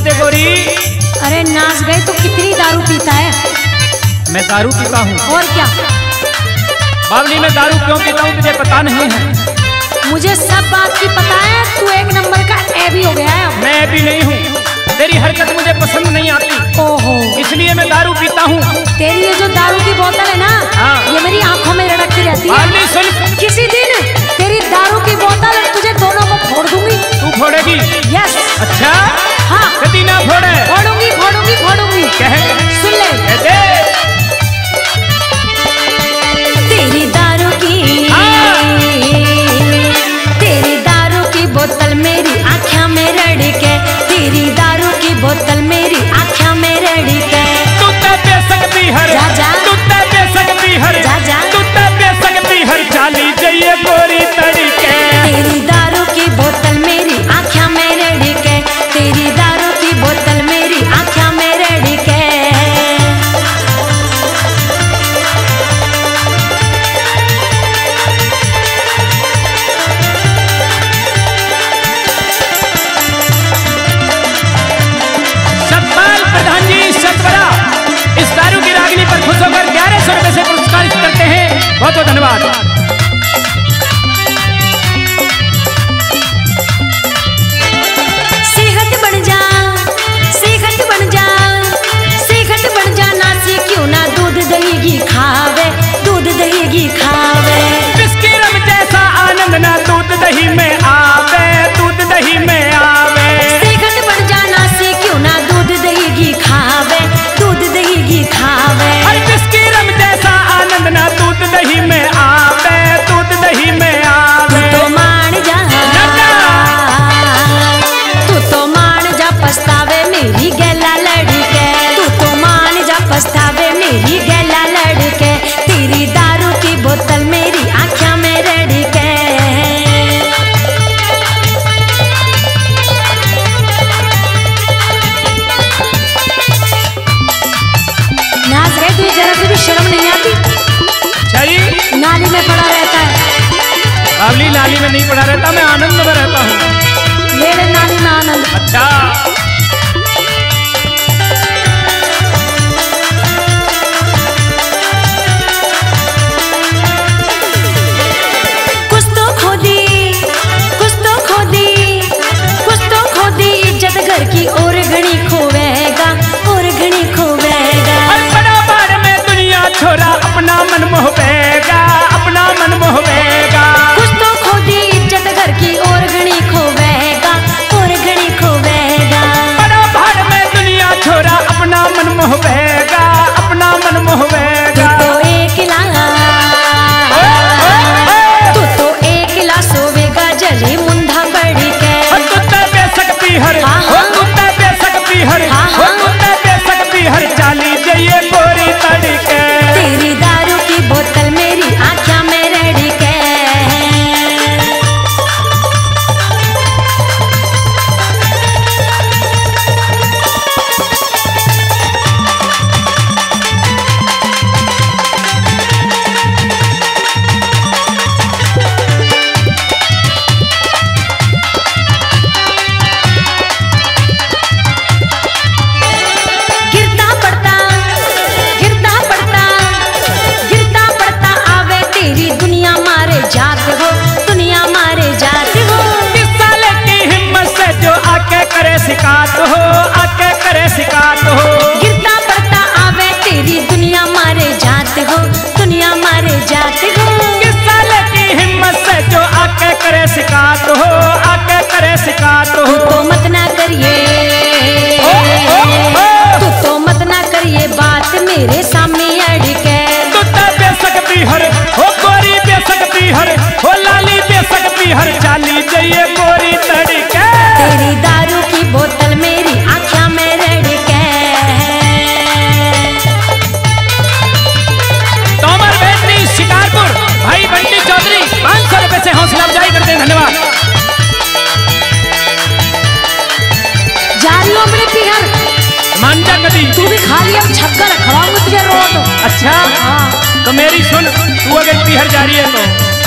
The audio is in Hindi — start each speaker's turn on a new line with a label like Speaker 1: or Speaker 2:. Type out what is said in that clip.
Speaker 1: कहते गौरी।
Speaker 2: अरे नाच गए तो कितनी दारू पीता है?
Speaker 1: मैं दारू पीता हूँ।
Speaker 2: और क्या?
Speaker 1: बावली मैं दारू क्यों पीता हूँ तुझे पता नहीं है।
Speaker 2: मुझे सब बात की पता है तू एक नंबर का ए भी हो गया है।
Speaker 1: मैं एबी नहीं हूँ। तेरी हरकत मुझे पसंद नहीं आती।
Speaker 2: ओहो।
Speaker 1: इसलिए मैं दारू पीता हूँ।
Speaker 2: तेरी ये जो दारू की बोतल है ना
Speaker 1: हाँ।
Speaker 2: ये मेरी आँखों में रड़कती रहती
Speaker 1: सावली
Speaker 2: नाली में
Speaker 1: नहीं पड़ा रहता मैं आनंद में रहता हूँ।
Speaker 2: मेरे नाली में आनंद।
Speaker 1: अच्छा। शिकात
Speaker 2: हो
Speaker 1: आके करे शिकात हो।
Speaker 2: गिरता पड़ता आवे तेरी दुनिया मारे जात हो दुनिया मारे जात हो।
Speaker 1: किस लेके हिम्मत से जो आके करे शिकात हो आके करे
Speaker 2: शिकात
Speaker 1: हो।
Speaker 2: तो मत ना करिए तो, तो मत ना करिए बात मेरे
Speaker 1: साथ।
Speaker 2: तू भी खा लिया छक्का रखवाऊँगा तुझे रोड
Speaker 1: अच्छा
Speaker 2: हाँ।
Speaker 1: तो मेरी सुन तू अगर पीहर जा रही है तो।